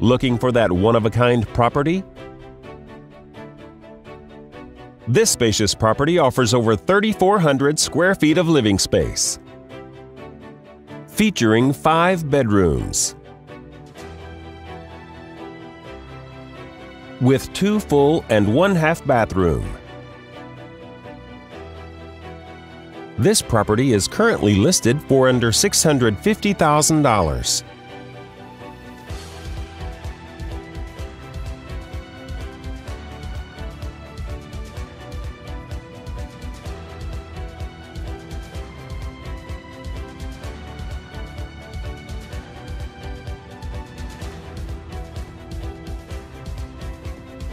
Looking for that one of a kind property? This spacious property offers over 3,400 square feet of living space. Featuring five bedrooms. With two full and one half bathroom. This property is currently listed for under $650,000.